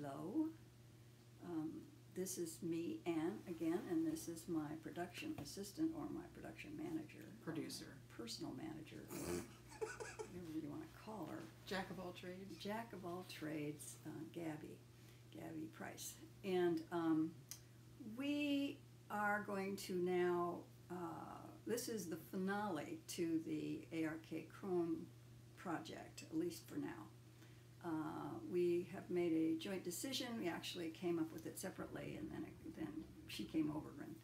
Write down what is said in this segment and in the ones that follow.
hello. Um, this is me, Ann, again, and this is my production assistant or my production manager. Producer. Personal manager, or whatever you want to call her. Jack of all trades. Jack of all trades, uh, Gabby, Gabby Price. And um, we are going to now, uh, this is the finale to the ARK Crone project, at least for now. Uh, we have made a joint decision. We actually came up with it separately, and then, it, then she came over and,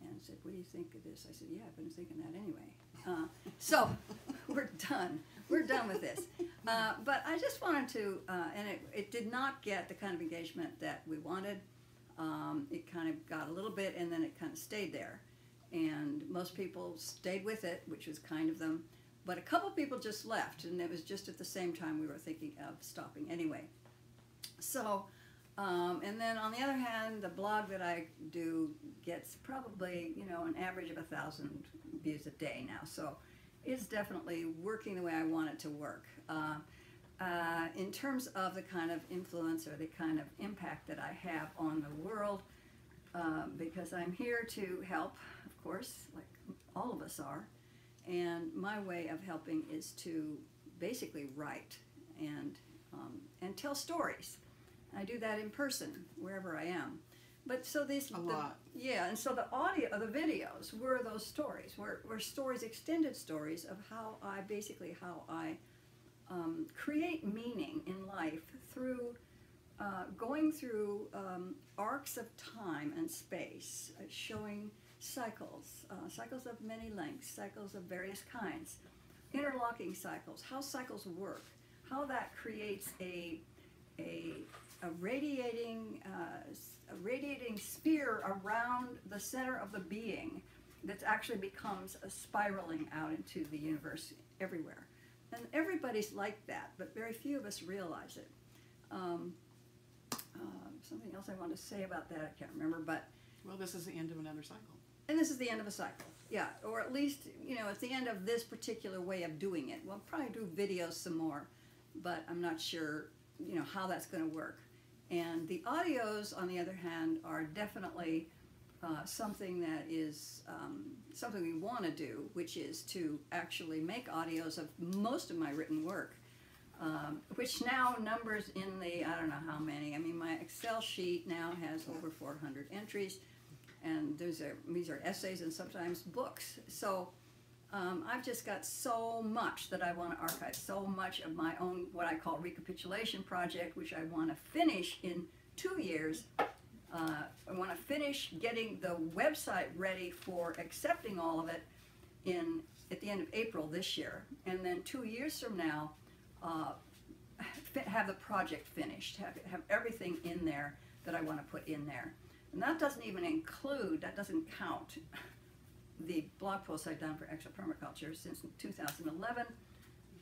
and said, What do you think of this? I said, Yeah, I've been thinking that anyway. Uh, so we're done. We're done with this. Uh, but I just wanted to, uh, and it, it did not get the kind of engagement that we wanted. Um, it kind of got a little bit, and then it kind of stayed there. And most people stayed with it, which was kind of them. But a couple people just left, and it was just at the same time we were thinking of stopping anyway. So, um, and then on the other hand, the blog that I do gets probably, you know, an average of a thousand views a day now. So it's definitely working the way I want it to work. Uh, uh, in terms of the kind of influence or the kind of impact that I have on the world, uh, because I'm here to help, of course, like all of us are. And my way of helping is to basically write and um, and tell stories. I do that in person wherever I am. But so these A the- lot. yeah, and so the audio, the videos were those stories, were, were stories, extended stories of how I basically how I um, create meaning in life through uh, going through um, arcs of time and space, uh, showing cycles, uh, cycles of many lengths, cycles of various kinds, interlocking cycles, how cycles work, how that creates a a, a radiating uh, a radiating sphere around the center of the being that actually becomes a spiraling out into the universe everywhere. And everybody's like that, but very few of us realize it. Um, uh, something else I want to say about that, I can't remember, but Well, this is the end of another cycle. And this is the end of a cycle. Yeah, or at least, you know, it's the end of this particular way of doing it. We'll probably do videos some more, but I'm not sure, you know, how that's going to work. And the audios, on the other hand, are definitely uh, something that is um, something we want to do, which is to actually make audios of most of my written work. Um, which now numbers in the I don't know how many. I mean, my Excel sheet now has over 400 entries, and are these are essays and sometimes books. So um, I've just got so much that I want to archive, so much of my own what I call recapitulation project, which I want to finish in two years. Uh, I want to finish getting the website ready for accepting all of it in at the end of April this year, and then two years from now, uh, have the project finished, have have everything in there that I want to put in there, and that doesn't even include, that doesn't count the blog posts I've done for exopermaculture since 2011.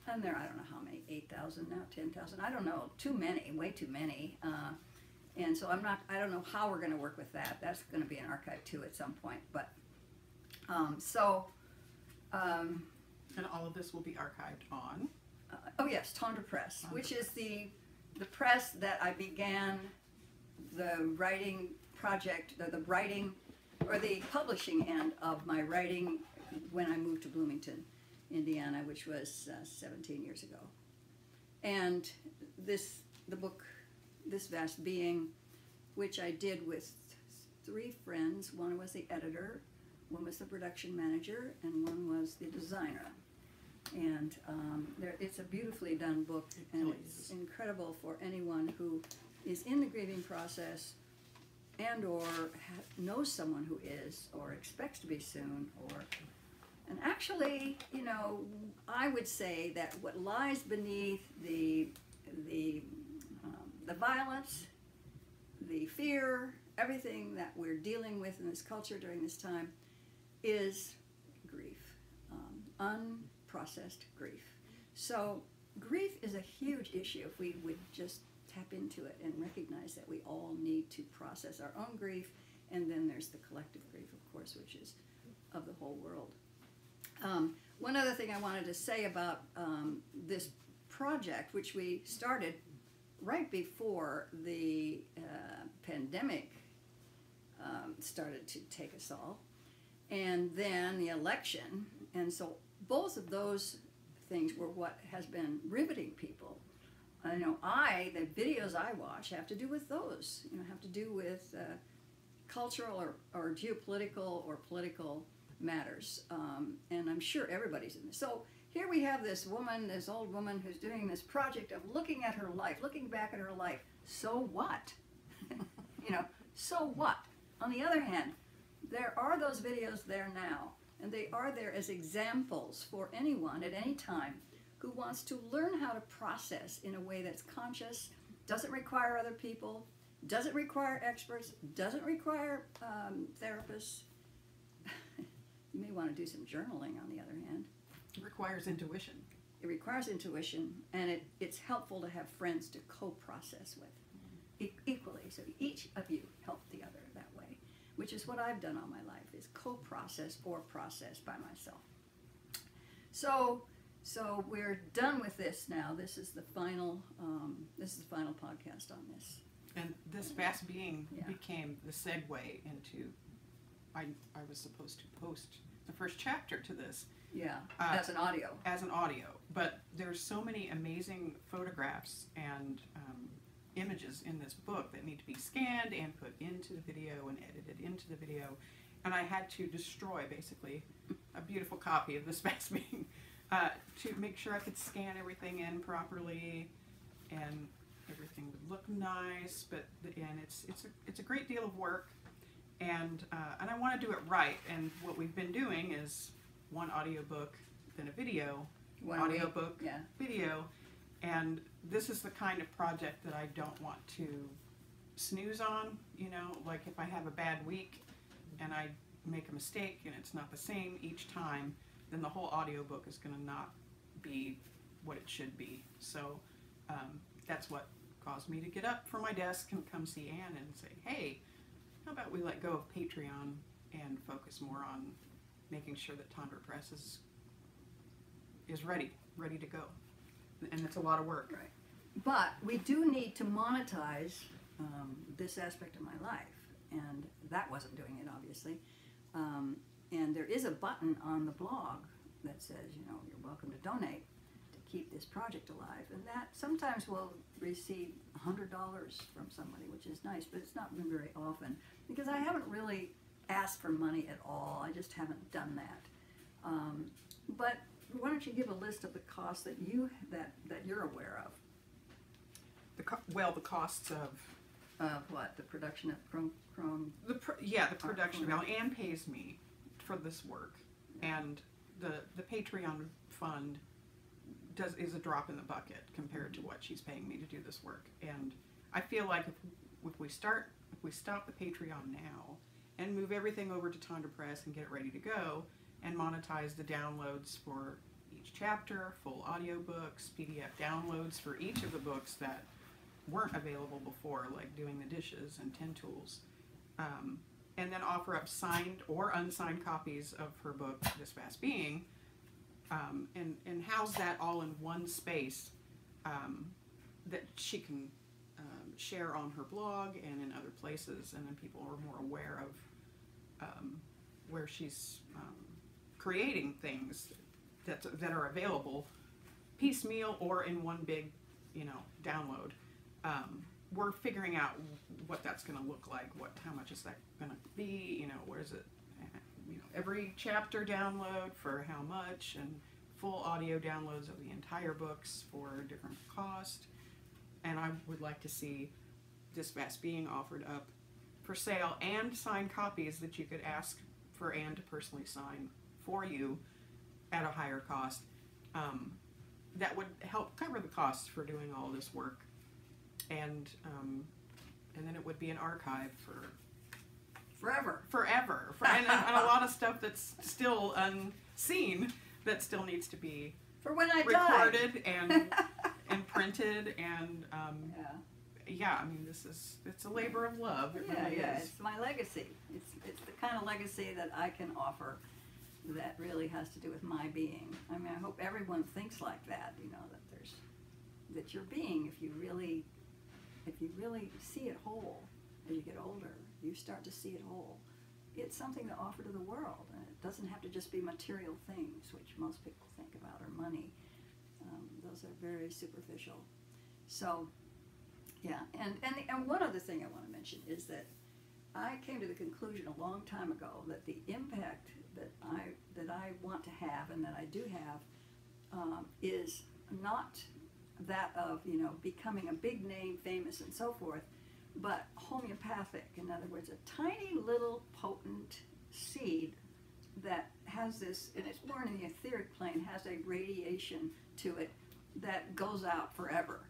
And there, I don't know how many, 8,000 now, 10,000, I don't know, too many, way too many. Uh, and so I'm not, I don't know how we're going to work with that. That's going to be an archive too at some point. But um, so, um, And all of this will be archived on. uh, oh yes, Tendre Press, which is the the press that I began the writing project, the, the writing or the publishing end of my writing when I moved to Bloomington, Indiana, which was uh, 17 years ago. And this the book, this vast being, which I did with three friends. One was the editor, one was the production manager, and one was the designer and um, there, it's a beautifully done book, and it's incredible for anyone who is in the grieving process, and or knows someone who is, or expects to be soon, or and actually, you know, I would say that what lies beneath the the um, the violence, the fear, everything that we're dealing with in this culture during this time, is grief, um, unprocessed grief. So grief is a huge issue if we would just tap into it and recognize that we all need to process our own grief, and then there's the collective grief, of course, which is of the whole world. Um, one other thing I wanted to say about um, this project, which we started right before the uh, pandemic um, started to take us all, and then the election, and so both of those things were what has been riveting people. I know I the videos I watch have to do with those. You know, have to do with uh, cultural or, or geopolitical or political matters, um, and I'm sure everybody's in this. So here we have this woman, this old woman, who's doing this project of looking at her life, looking back at her life. So what? you know, so what? On the other hand, there are those videos there now, and they are there as examples for anyone at any time who wants to learn how to process in a way that's conscious, doesn't require other people, doesn't require experts, doesn't require um, therapists. you may want to do some journaling, on the other hand. It requires intuition. It requires intuition, and it, it's helpful to have friends to co process with e- equally. So each of you help the other that way, which is what I've done all my life is co process or process by myself. So, so we're done with this now. This is the final. Um, this is the final podcast on this. And this vast being Yeah. became the segue into. I, I was supposed to post the first chapter to this Yeah, Uh, as an audio. as an audio, but there's so many amazing photographs and um, images in this book that need to be scanned and put into the video and edited into the video, and I had to destroy basically a beautiful copy of this vast being uh, to make sure I could scan everything in properly and everything would look nice. But and it's it's a, it's a great deal of work, and uh, and I want to do it right. And what we've been doing is one audiobook, then a video, One audiobook, Yeah. video, and this is the kind of project that I don't want to snooze on. You know, like if I have a bad week and I make a mistake and it's not the same each time, then the whole audiobook is going to not be what it should be. So um, that's what caused me to get up from my desk and come see Ann and say, hey, how about we let go of Patreon and focus more on making sure that Tendre Press is is ready, ready to go. And it's a lot of work. Right. But we do need to monetize um, this aspect of my life, and that wasn't doing it, obviously. Um, and there is a button on the blog that says, you know, you're welcome to donate to keep this project alive, and that sometimes we'll receive $100 from somebody, which is nice, but it's not been very often because I haven't really asked for money at all. I just haven't done that. Um, but why don't you give a list of the costs that you that that you're aware of? The co- well, the costs of Of what? The production of Crone, Crone, the pr- yeah the production value. Ann pays me for this work, and the the Patreon fund does is a drop in the bucket compared to what she's paying me to do this work. And I feel like if if we start if we stop the Patreon now and move everything over to Tendre Press and get it ready to go and monetize the downloads for each chapter, full audiobooks, PDF downloads for each of the books that weren't available before, like doing the dishes and Ten Tools. Um, and then offer up signed or unsigned copies of her book, This Vast Being, um, and, and house that all in one space um, that she can um, share on her blog and in other places, and then people are more aware of um, where she's um, creating things that, that are available piecemeal or in one big, you know, download. We're figuring out what that's going to look like. What, how much is that going to be? You know, where is it? You know, every chapter download for how much, and full audio downloads of the entire books for a different cost. And I would like to see this vast being offered up for sale and signed copies that you could ask for Ann to personally sign for you at a higher cost. Um, that would help cover the costs for doing all this work, and um, and then it would be an archive for forever. forever, for, and, and a lot of stuff that's still unseen that still needs to be For when I die. recorded and and printed and um, Yeah, yeah. I mean, this is it's a labor of love. It yeah, really yeah. is. It's my legacy. It's it's the kind of legacy that I can offer that really has to do with my being. I mean, I hope everyone thinks like that. You know that there's that your being, if you really if you really see it whole as you get older, you start to see it whole. It's something to offer to the world, and it doesn't have to just be material things, which most people think about, or money. Um, those are very superficial. So, yeah, and, and, and one other thing I want to mention is that I came to the conclusion a long time ago that the impact that I that I want to have and that I do have um, is not that of you know becoming a big name, famous, and so forth, but homeopathic. In other words, a tiny little potent seed that has this, and it's born in the etheric plane, has a radiation to it that goes out forever,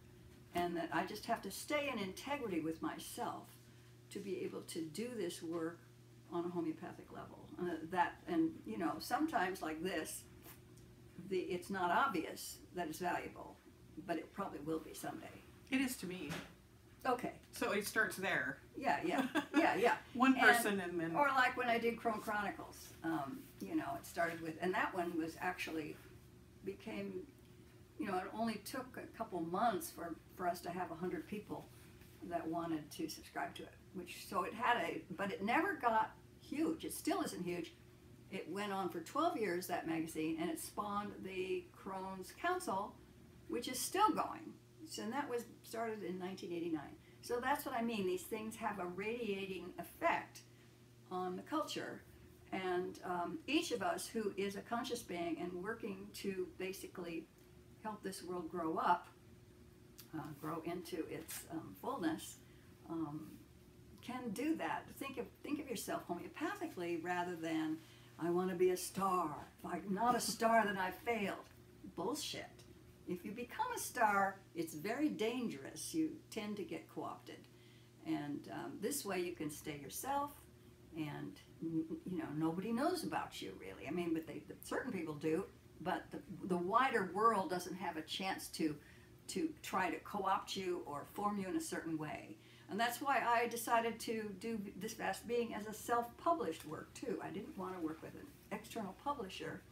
and that I just have to stay in integrity with myself to be able to do this work on a homeopathic level. Uh, that and you know sometimes like this, the it's not obvious that it's valuable, but it probably will be someday. It is to me. Okay. So it starts there. Yeah, yeah, yeah, yeah. One And- person and, then Or like when I did Crone Chronicles, um, you know, it started with, and that one was actually became, you know, it only took a couple months for, for us to have a hundred people that wanted to subscribe to it. Which so it had a, but it never got huge. It still isn't huge. It went on for 12 years that magazine, and it spawned the Crones Counsel, which is still going. So and that was started in 1989. So that's what I mean. These things have a radiating effect on the culture. And um, each of us who is a conscious being and working to basically help this world grow up, uh, grow into its um, fullness, um, can do that. Think of think of yourself homeopathically rather than I want to be a star. If I'm not a star, then I failed. Bullshit. If you become a star, it's very dangerous. You tend to get co-opted, and um, this way you can stay yourself, and you know nobody knows about you really. I mean, but they certain people do, but the the wider world doesn't have a chance to to try to co-opt you or form you in a certain way. And that's why I decided to do this vast being as a self-published work too. I didn't want to work with an external publisher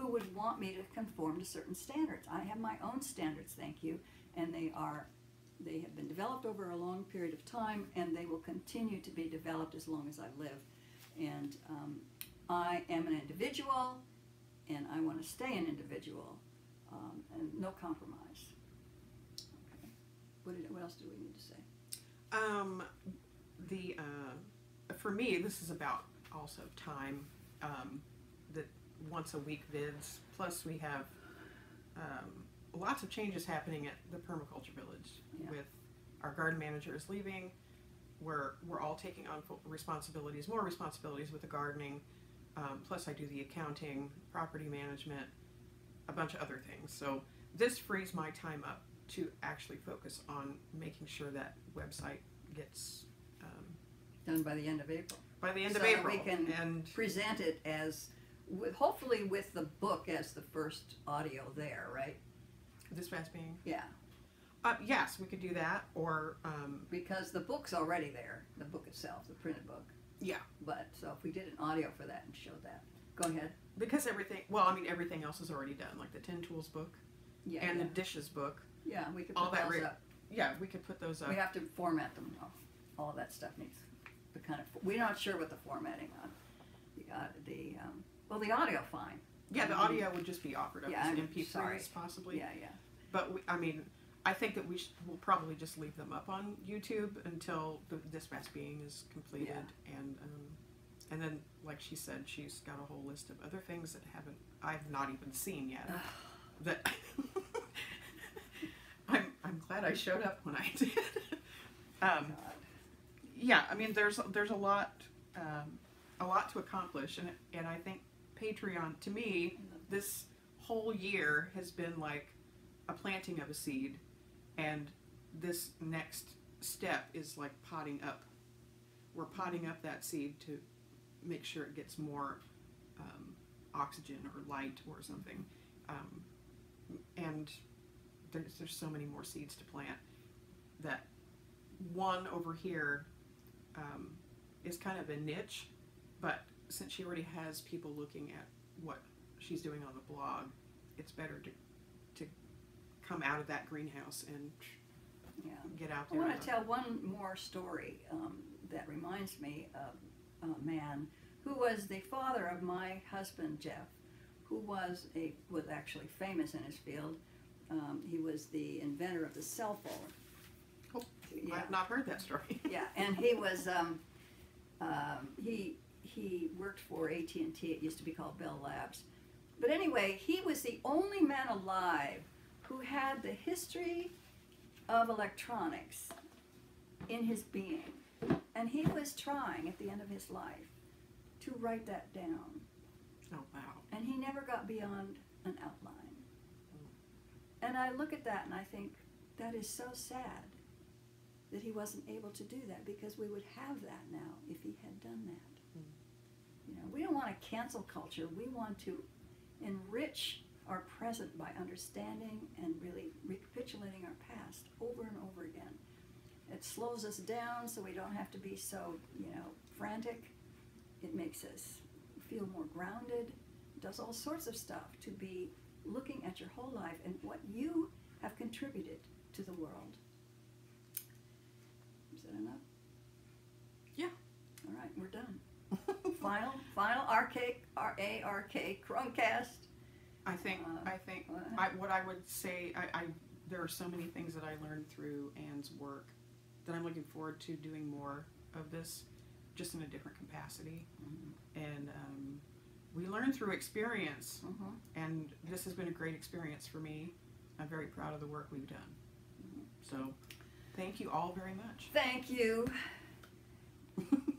who would want me to conform to certain standards. I have my own standards, thank you, and they are they have been developed over a long period of time, and they will continue to be developed as long as I live. And um, I am an individual, and I want to stay an individual, um, and no compromise. Okay. What, did, what else do we need to say? um, the uh, for me this is about also time. Um, once a week vids. Plus we have um, lots of changes happening at the permaculture village Yeah. with our garden manager is leaving. We're we're all taking on responsibilities, more responsibilities with the gardening. Um, plus I do the accounting, property management, a bunch of other things. So this frees my time up to actually focus on making sure that website gets um, Done by the end of April. by the end So of April. we can- and Present it as, with, hopefully with the book as the first audio there, right? this vast being, Yeah, uh, yes, we could do that. Or um, because the book's already there, the book itself, the printed book. Yeah. But, so if we did an audio for that and showed that, go ahead. because everything, well, I mean, everything else is already done, like the Ten Tools book Yeah, and yeah. the dishes book. Yeah, we could all put that those re- up. Yeah, we could put those up. We have to format them. All- All of that stuff needs the kind of. We're not sure what the formatting on the uh, the um, well the audio fine. yeah, the audio would just be offered up yeah, as MP3s sorry. possibly. Yeah, yeah. But we, I mean, I think that we sh- will probably just leave them up on YouTube until the, this vast being is completed, and um, and then, like she said, she's got a whole list of other things that haven't I've not even seen yet. that I'm I'm glad I showed up when I did. um, yeah, I mean, there's there's a lot um, a lot to accomplish, and and I think Patreon to me this whole year has been like a planting of a seed, and this next step is like potting up. We're potting up that seed to make sure it gets more um, oxygen or light or something, um, and there's there's so many more seeds to plant that one over here um, is kind of a niche, but since she already has people looking at what she's doing on the blog, it's better to to come out of that greenhouse and Yeah. get out there. I want to tell one more story um, that reminds me of a man who was the father of my husband Jeff, who was a was actually famous in his field. Um, he was the inventor of the cell phone. Oh, yeah, I've not heard that story. yeah, and he was um, um, he he worked for AT and T. It used to be called Bell Labs, but anyway, he was the only man alive who had the history of electronics in his being, and he was trying at the end of his life to write that down, oh wow. and he never got beyond an outline. And I look at that and I think that is so sad that he wasn't able to do that because we would have that now if he had done that. You know, we don't want to cancel culture. We want to enrich our present by understanding and really recapitulating our past over and over again. It slows us down so we don't have to be so, you know, frantic. It makes us feel more grounded. It does all sorts of stuff to be looking at your whole life and what you have contributed to the world. Is that enough? Yeah. All right, we're done. Final, final RK, RARK CroneCast. I think Uh, I think what? I, what I would say I, I there are so many things that I learned through Ann's work that I'm looking forward to doing more of this, just in a different capacity. Mhm. And um, we learn through experience, Mhm. and this has been a great experience for me. I'm very proud of the work we've done. Mhm. So, thank you all very much. Thank you.